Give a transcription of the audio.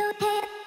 to take.